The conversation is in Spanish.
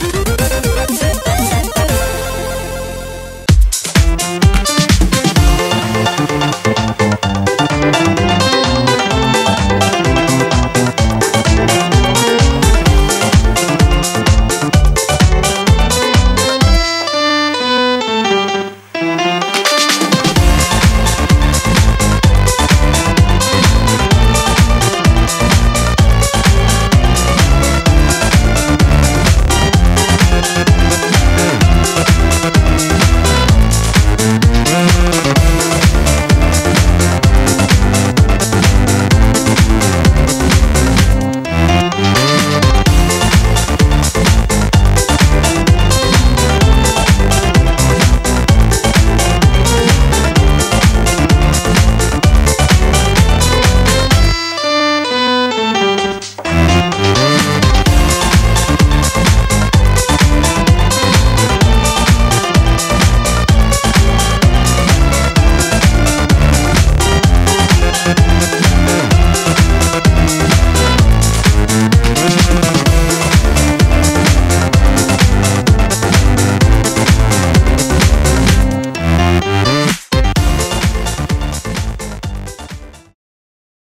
Sí.